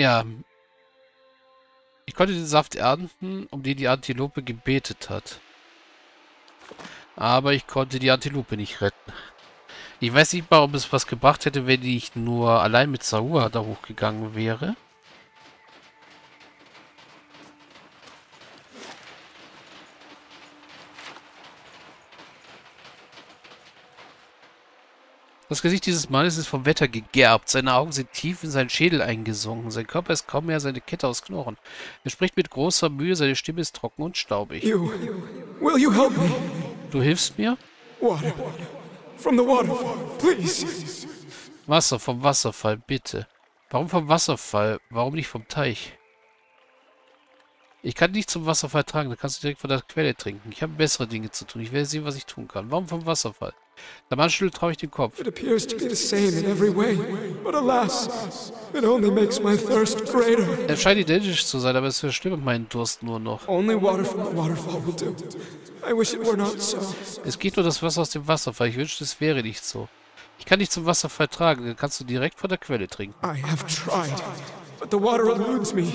Ja. Ich konnte den Saft ernten, um den die Antilope gebetet hat. Aber ich konnte die Antilope nicht retten. Ich weiß nicht mal, ob es was gebracht hätte, wenn ich nur allein mit Saua da hochgegangen wäre. Das Gesicht dieses Mannes ist vom Wetter gegerbt. Seine Augen sind tief in seinen Schädel eingesunken. Sein Körper ist kaum mehr seine Kette aus Knochen. Er spricht mit großer Mühe, seine Stimme ist trocken und staubig. You, will you help me? Du hilfst mir? Water. From the waterfall, please. Wasser vom Wasserfall, bitte. Warum vom Wasserfall? Warum nicht vom Teich? Ich kann nicht zum Wasserfall tragen, dann kannst du direkt von der Quelle trinken. Ich habe bessere Dinge zu tun. Ich werde sehen, was ich tun kann. Warum vom Wasserfall? Der Mann schüttelt traurig den Kopf. It appears to be the same in every way, but alas, it only makes my thirst greater. Er scheint identisch zu sein, aber es verschlimmert meinen Durst nur noch. Only water from the waterfall will do. I wish it were not so. Es geht nur das Wasser aus dem Wasserfall. Ich wünschte, es wäre nicht so. Ich kann dich zum Wasserfall tragen, dann kannst du direkt von der Quelle trinken. I have tried, but the water eludes me.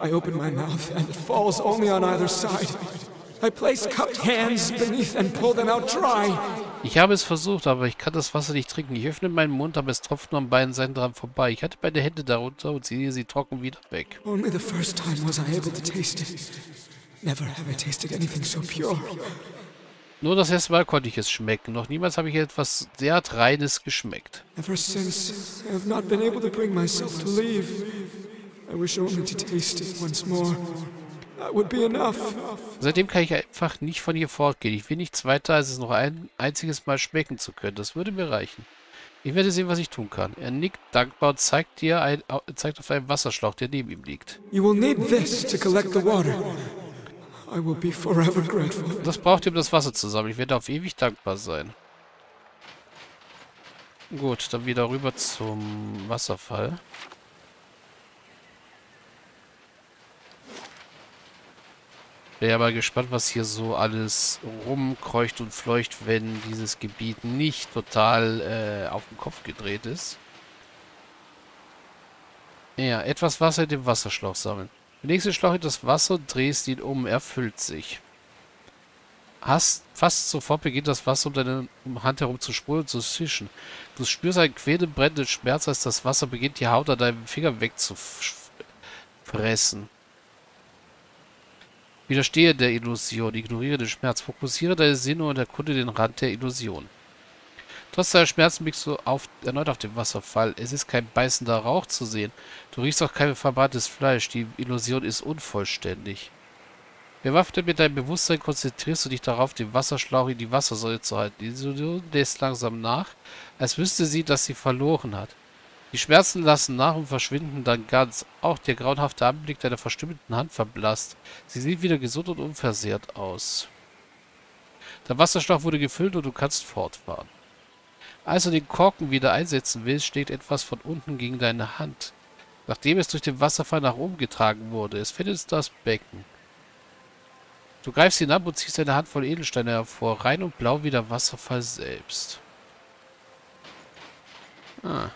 I open my mouth and it falls only on either side. I place cupped hands beneath and pull them out dry. Ich habe es versucht, aber ich kann das Wasser nicht trinken. Ich öffne meinen Mund, aber es tropft nur an beiden Seiten dran vorbei. Ich hatte beide Hände darunter und ziehe sie trocken wieder weg. Only the first time was I able to taste it. Never have I tasted anything so pure. Nur das erste Mal konnte ich es schmecken. Noch niemals habe ich etwas sehr Reines geschmeckt. Ever since, I have not been able to bring myself to leave. I wish only to taste it once more. That would be enough. Seitdem kann ich einfach nicht von hier fortgehen. Ich will nichts weiter, als es noch ein einziges Mal schmecken zu können. Das würde mir reichen. Ich werde sehen, was ich tun kann. Er nickt dankbar und zeigt dir ein, zeigt auf einen Wasserschlauch, der neben ihm liegt. You will need this to collect the water. I will be forever grateful. Das braucht ihr, um das Wasser zu sammeln. Ich werde auf ewig dankbar sein. Gut, dann wieder rüber zum Wasserfall. Ja mal gespannt, was hier so alles rumkreucht und fleucht, wenn dieses Gebiet nicht total äh, auf den Kopf gedreht ist. Ja, etwas Wasser in dem Wasserschlauch sammeln. Der nächste Schlauch in das Wasser, drehst ihn um, er füllt sich. Hast, fast sofort beginnt das Wasser um deine Hand herum zu sprudeln und zu zischen. Du spürst einen quälenden, brennenden Schmerz, als das Wasser beginnt, die Haut an deinem Finger wegzufressen. Widerstehe der Illusion, ignoriere den Schmerz, fokussiere deine Sinne und erkunde den Rand der Illusion. Trotz deiner Schmerzen blickst du auf, erneut auf den Wasserfall. Es ist kein beißender Rauch zu sehen. Du riechst auch kein verbranntes Fleisch. Die Illusion ist unvollständig. Bewaffnet mit deinem Bewusstsein konzentrierst du dich darauf, den Wasserschlauch in die Wassersäule zu halten. Die Illusion lässt langsam nach, als wüsste sie, dass sie verloren hat. Die Schmerzen lassen nach und verschwinden dann ganz. Auch der grauenhafte Anblick deiner verstümmelten Hand verblasst. Sie sieht wieder gesund und unversehrt aus. Der Wasserschlauch wurde gefüllt und du kannst fortfahren. Als du den Korken wieder einsetzen willst, steht etwas von unten gegen deine Hand. Nachdem es durch den Wasserfall nach oben getragen wurde, es findet das Becken. Du greifst hinab und ziehst eine Handvoll Edelsteine hervor, rein und blau wie der Wasserfall selbst. Ah.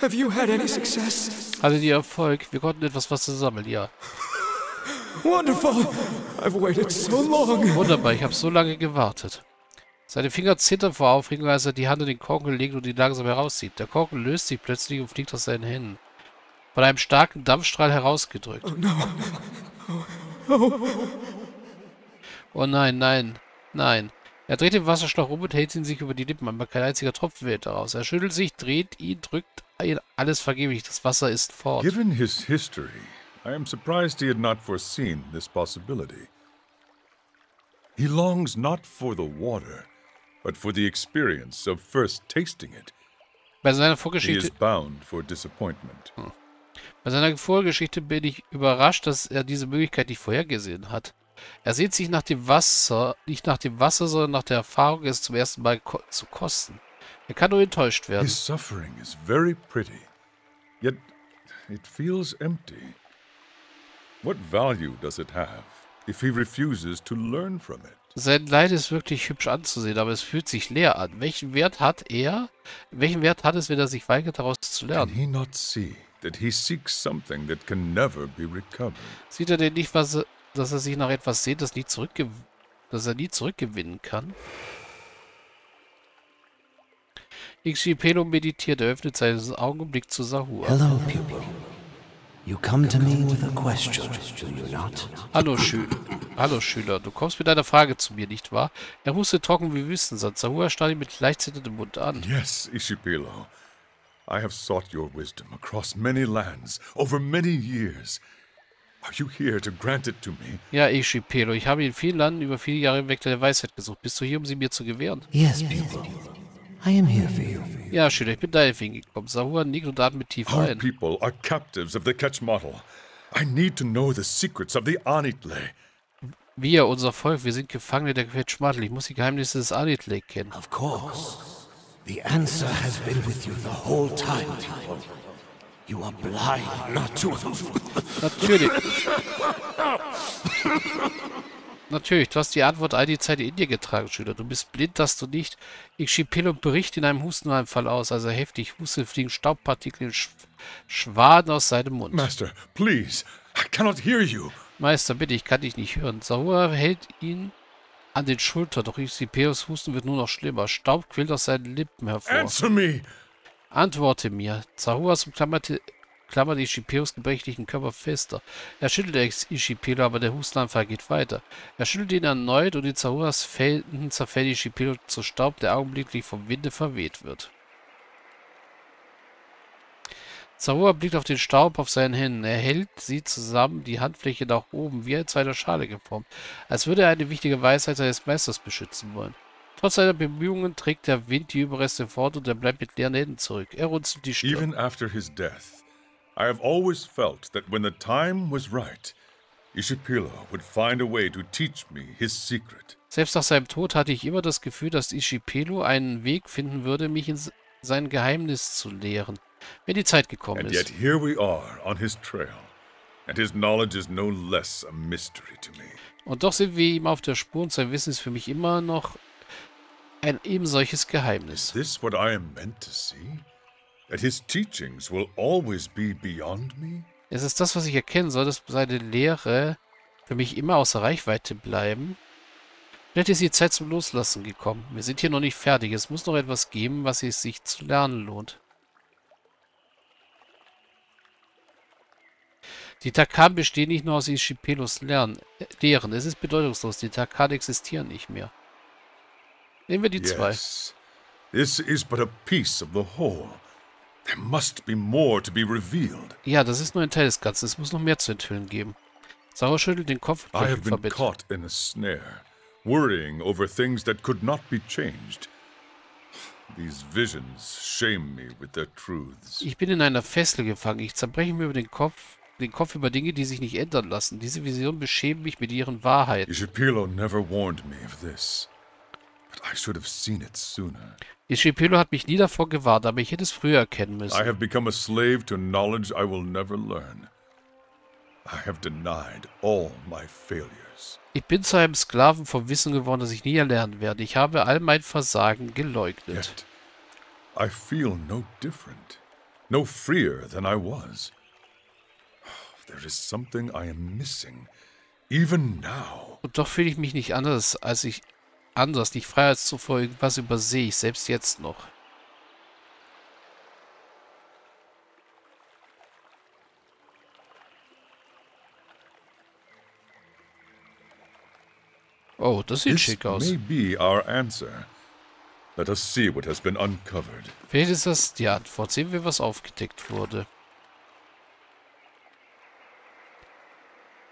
Have you had any success? Hattet ihr Erfolg? Wir konnten etwas Wasser sammeln, ja. Wonderful! I've waited so long. Wunderbar, ich habe so lange gewartet. Seine Finger zittern vor Aufregung, als er die Hand in den Korken legt und ihn langsam herauszieht. Der Korken löst sich plötzlich und fliegt aus seinen Händen. Von einem starken Dampfstrahl herausgedrückt. Oh no. Oh, Oh nein, nein, nein. Er dreht den Wasserschlauch um und hält ihn sich über die Lippen, aber kein einziger Tropfen wird daraus. Er schüttelt sich, dreht ihn, drückt alles vergeblich. Das Wasser ist fort. Given his history, I am surprised he had not foreseen this possibility. He longs not for the water, but for the experience of first tasting it. Bei seiner He is Vorgeschichte, bound for disappointment. bei seiner Vorgeschichte bin ich überrascht, dass er diese Möglichkeit nicht vorhergesehen hat. Er sehnt sich nach dem Wasser, nicht nach dem Wasser, sondern nach der Erfahrung, es zum ersten Mal ko zu kosten. Er kann nur enttäuscht werden. His suffering is very pretty, yet it feels empty. What value does it have if he refuses to learn from it? Sein Leid ist wirklich hübsch anzusehen, aber es fühlt sich leer an. Welchen Wert hat er? Welchen Wert hat es, wenn er sich weigert, daraus zu Can lernen? he not see that he seeks something that can never be recovered? Sieht er denn nicht, was dass er sich nach etwas sehnt, das, nie zurückge das er nie zurückgewinnen kann? Ixipelo meditiert, er öffnet seinen Augenblick zu Sahur. Hello, pupil. You come to me with a question, do you not? Hallo, Schü Hallo Schüler, du kommst mit einer Frage zu mir, nicht wahr? Er hustet trocken wie Wüstensand. Sahur starrt ihn mit leicht zitterndem Mund an. Yes, Ishipilo. I have sought your wisdom across many lands, over many years. Are you here to grant it to me? Ja, Ixipelo, ich habe in vielen Landen über viele Jahre hinweg der Weisheit gesucht. Bist du hier, um sie mir zu gewähren? Yes, pupil. I am here for you. Ja, Schüler, ich bin deinetwegen gekommen. Sahur nickt und atmet tief Our ein. people are captives of the Ketchmotl. I need to know the secrets of the Anitle. Wir, unser Volk, wir sind Gefangene der Quetschmadel. Ich muss die Geheimnisse des Anit Lake kennen. Of course. The answer has been with you the whole time, people. You are blind not to Natürlich. Natürlich, du hast die Antwort all die Zeit in dir getragen, Schüler. Du bist blind, dass du nicht. Ixipelo bricht in einem Hustenanfall aus. Also heftig hustet, fliegen Staubpartikel in Sch Schwaden aus seinem Mund. Master, please. I cannot hear you. Meister, bitte, ich kann dich nicht hören. Sahur hält ihn an den Schultern, doch Xipeos Husten wird nur noch schlimmer. Staub quillt aus seinen Lippen hervor. Answer me. Antworte mir. Zahuas umklammerte klammert Ischipeos gebrechlichen Körper fester. Er schüttelt Ischipelo, aber der Hustenanfall geht weiter. Er schüttelt ihn erneut und in Zahuas Felden zerfällt Ischipelo zu Staub, der augenblicklich vom Winde verweht wird. Zahua blickt auf den Staub auf seinen Händen. Er hält sie zusammen, die Handfläche nach oben, wie zu einer Schale geformt, als würde er eine wichtige Weisheit seines Meisters beschützen wollen. Trotz seiner Bemühungen trägt der Wind die Überreste fort und er bleibt mit leeren Händen zurück. Er runzelt die Stirn. Even after his death, I have always felt that when the time was right, Ishipilo would find a way to teach me his secret. Selbst nach seinem Tod hatte ich immer das Gefühl, dass Ishipelo einen Weg finden würde, mich in sein Geheimnis zu lehren, wenn die Zeit gekommen And yet ist. here we are on his trail, and his knowledge is no less a mystery to me. Und doch sind wir ihm auf der Spur und sein Wissen ist für mich immer noch ein eben solches Geheimnis. This what I am meant to see? That his teachings will always be beyond me? Es ist das, was ich erkennen soll, dass seine Lehre für mich immer außer Reichweite bleiben. Vielleicht ist die Zeit zum Loslassen gekommen. Wir sind hier noch nicht fertig. Es muss noch etwas geben, was es sich zu lernen lohnt. Die Takan bestehen nicht nur aus Ishipelos Lernen, äh, Lehren. Es ist bedeutungslos. Die Takan existieren nicht mehr. Nehmen wir die zwei. Yes. This is but a piece of the whole. There must be more to be revealed. Ja, das ist nur ein Teil des Ganzen. Es muss noch mehr zu enthüllen geben. Sauer schüttelt den Kopf und I have lächelt been verbittert. caught in a snare, worrying over things that could not be changed. These visions shame me with their truths. Ich bin in einer Fessel gefangen. Ich zerbreche mir über den Kopf, den Kopf über Dinge, die sich nicht ändern lassen. Diese Visionen beschämen mich mit ihren Wahrheiten. Ishipilo never warned me of this, but I should have seen it sooner. Ischipelo hat mich nie davor gewarnt, aber ich hätte es früher erkennen I müssen. have become a slave to knowledge I will never learn. I have denied all my failures. Ich bin zu einem Sklaven vom Wissen geworden, das ich nie erlernen werde. Ich habe all mein Versagen geleugnet. Yet, I feel no different, no freer than I was. There is something I am missing, even now. Und doch fühle ich mich nicht anders, als ich anders, nicht frei als zuvor. Irgendwas übersehe ich, selbst jetzt noch. Oh, das sieht This schick aus. may be our answer. Let us see what has been uncovered. Vielleicht ist das die Antwort. Sehen wir, was aufgedeckt wurde.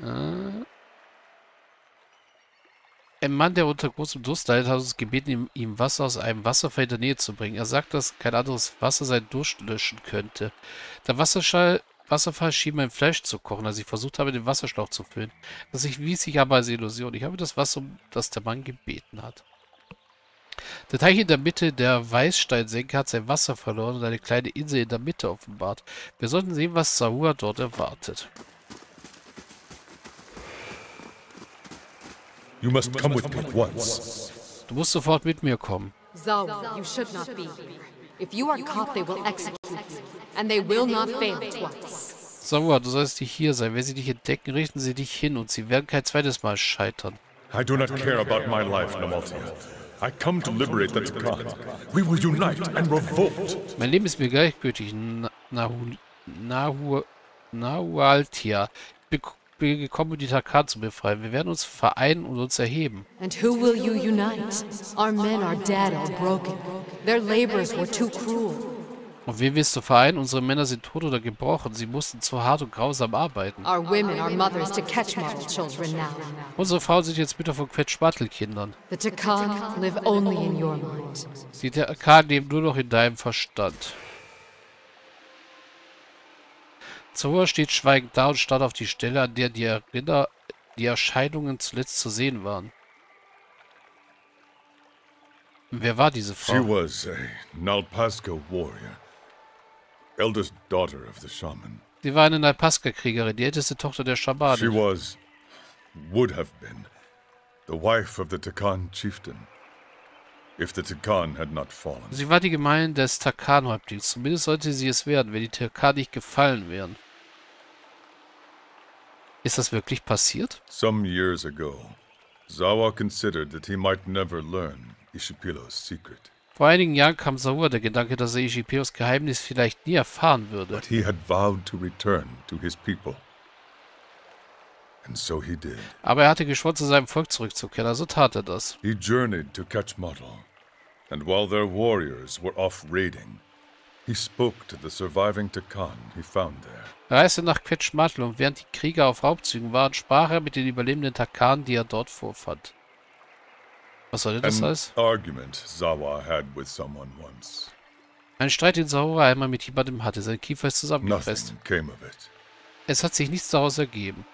Äh. Ein Mann, der unter großem Durst leidet, hat uns gebeten, ihm, Wasser aus einem Wasserfall in der Nähe zu bringen. Er sagt, dass kein anderes Wasser seinen Durst löschen könnte. Der Wasserschall, Wasserfall schien mein Fleisch zu kochen, als ich versucht habe, den Wasserschlauch zu füllen. Das ich wies sich aber als Illusion. Ich habe das Wasser, um das der Mann gebeten hat. Der Teich in der Mitte der Weißsteinsenke hat sein Wasser verloren und eine kleine Insel in der Mitte offenbart. Wir sollten sehen, was Sahua dort erwartet. You must come with me at once. Du musst sofort mit mir kommen. Zawa, you should not be here. If you are caught, they will execute you, and they will not fail twice. Sahua, du sollst nicht hier sein. Wenn sie dich entdecken, richten sie dich hin und sie werden kein zweites Mal scheitern. I do not care about my life, Namaltia. I come to liberate the Takan. We will unite and revolt. Mein Leben ist mir gleichgültig. Na- Nahu... Nahu... Nahualtia. Ich bin bin gekommen, um die Takan zu befreien. Wir werden uns vereinen und uns erheben. And who will you unite? Our men are dead or broken. Their labors were too cruel. Und wen willst du vereinen? Unsere Männer sind tot oder gebrochen. Sie mussten zu hart und grausam arbeiten. Our women are mothers to children now. Unsere Frauen sind jetzt Mütter von Quetschmattelkindern. The Takan live only in your mind. Die Takan leben nur noch in deinem Verstand. Zoa steht schweigend da und starrt auf die Stelle, an der die, Erinner die Erscheinungen zuletzt zu sehen waren. Wer war diese She Frau? was a Nalpasca warrior, eldest daughter of the shaman. Sie war eine Nalpaska-Kriegerin, die älteste Tochter der She Schamanen. was, would have been, the wife of the Takan chieftain, if the Takan had not fallen. Sie war die Gemein des Takan-Häuptlings. Zumindest sollte sie es werden, wenn die Takan nicht gefallen wären. Ist das wirklich passiert? Some years ago, Zawa considered that he might never learn Ishipilo's secret, Vor einigen Jahren kam Saur der Gedanke, dass er Ishipeos Geheimnis vielleicht nie erfahren würde. but he had vowed to return to his people. And so he did. Aber er hatte geschworen, zu seinem Volk zurückzukehren, also tat er das. He journeyed to Kachmadal, and while their warriors were off raiding, he spoke to the surviving Takan he found there. Er reiste nach Quetschmatl und während die Krieger auf Raubzügen waren, sprach er mit den überlebenden Takan, die er dort vorfand. Was sollte das An alles? argument Zawa had with someone once. Ein Streit, den Saura einmal mit jemandem hatte. Sein Kiefer ist zusammengepresst. Nothing came of it. Es hat sich nichts daraus ergeben.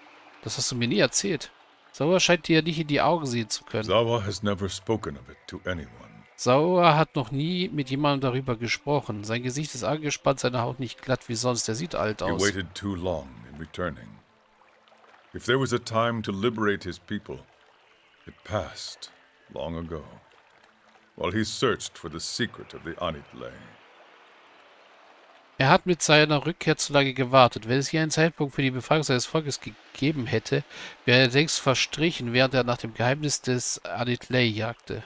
Das hast du mir nie erzählt. Saura scheint dir nicht in die Augen sehen zu können. Zawa has never spoken of it to anyone. Saura hat noch nie mit jemandem darüber gesprochen. Sein Gesicht ist angespannt, seine Haut nicht glatt wie sonst. Er sieht alt He aus. waited too long in returning. If there was a time to liberate his people, it passed long ago, while he searched for the secret of the Anitle. Er hat mit seiner Rückkehr zu lange gewartet. Wenn es hier einen Zeitpunkt für die Befreiung seines Volkes gegeben hätte, wäre er längst verstrichen, während er nach dem Geheimnis des Anitley jagte.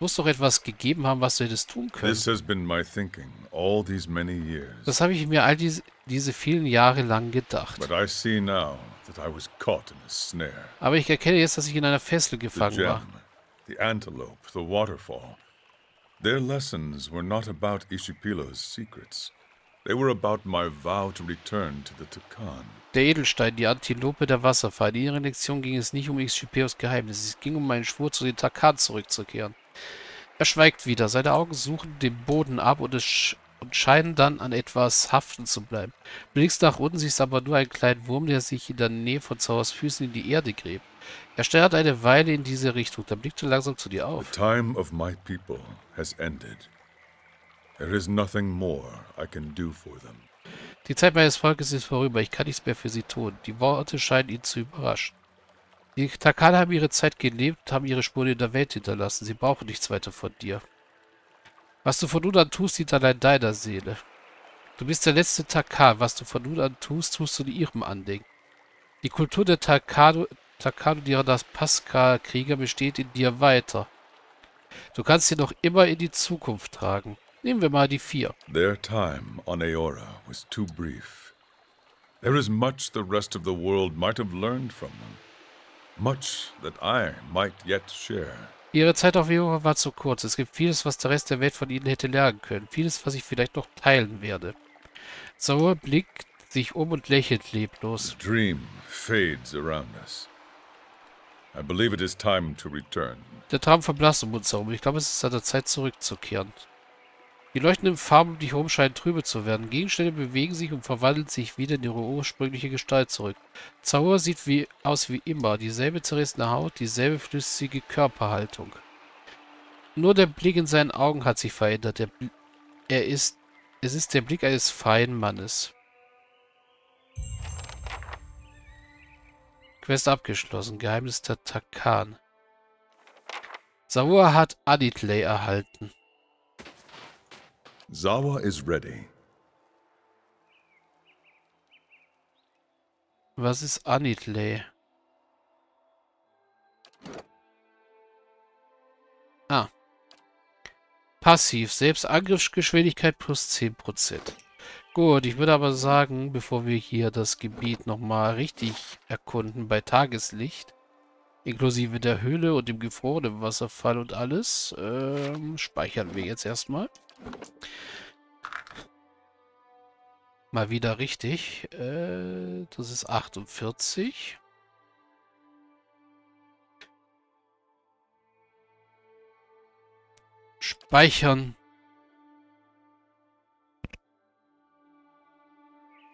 Es muss doch etwas gegeben haben, was du hättest tun können. This has been my thinking all these many years. Das habe ich mir all diese, diese vielen Jahre lang gedacht. But I see now that I was caught in a snare. Aber ich erkenne jetzt, dass ich in einer Fessel The gefangen war. the antelope, the waterfall. Their lessons were not about Ishipilo's secrets. They were about my vow to return to the Takan. Der Edelstein, die Antilope, der Wasserfall. In ihrer Lektion ging es nicht um Xchipeos Geheimnis. Es ging um meinen Schwur, zu den Takan zurückzukehren. Er schweigt wieder. Seine Augen suchen den Boden ab und, es sch und scheinen dann an etwas haften zu bleiben. Blickst nach unten, siehst aber nur einen kleinen Wurm, der sich in der Nähe von Zauers Füßen in die Erde gräbt. Er starrt eine Weile in diese Richtung, dann blickt er langsam zu dir The auf. time of my people has ended. There is nothing more I can do for them. Die Zeit meines Volkes ist vorüber, ich kann nichts mehr für sie tun. Die Worte scheinen ihn zu überraschen. Die Takan haben ihre Zeit gelebt, haben ihre Spuren in der Welt hinterlassen. Sie brauchen nichts weiter von dir. Was du von nun an tust, dient allein deiner Seele. Du bist der letzte Takan. Was du von nun an tust, tust du ihrem Andenken. Die Kultur der Takano, Takano die das Pascha-Krieger besteht in dir weiter. Du kannst sie noch immer in die Zukunft tragen. Nehmen wir mal die vier. Their time on Aora was too brief. There is much the rest of the world might have learned from them. Much that I might yet share. Ihre Zeit auf Eora war zu kurz. Es gibt vieles, was der Rest der Welt von ihnen hätte lernen können. Vieles, was ich vielleicht noch teilen werde. Sauer blickt sich um und lächelt leblos. The dream fades around us. I believe it is time to return. Der Traum verblasst um uns herum. Ich glaube, es ist an der Zeit zurückzukehren. Die leuchtenden Farben um dich herum scheinen trübe zu werden. Gegenstände bewegen sich und verwandeln sich wieder in ihre ursprüngliche Gestalt zurück. Zauber sieht wie, aus wie immer. Dieselbe zerrissene Haut, dieselbe flüssige Körperhaltung. Nur der Blick in seinen Augen hat sich verändert. Der er ist... Es ist der Blick eines feinen Mannes. Quest abgeschlossen. Geheimnis der Takan. Sawa hat Aditley erhalten. Zawa is ready. Was ist Anitley? Ah. Passiv. Selbst Angriffsgeschwindigkeit plus 10%. Gut, ich würde aber sagen, bevor wir hier das Gebiet nochmal richtig erkunden bei Tageslicht, inklusive der Höhle und dem gefrorenen Wasserfall und alles, ähm, speichern wir jetzt erstmal. Mal wieder richtig. Äh, das ist 48. Speichern.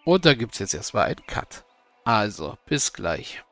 Und da gibt es jetzt erstmal einen Cut. Also, bis gleich.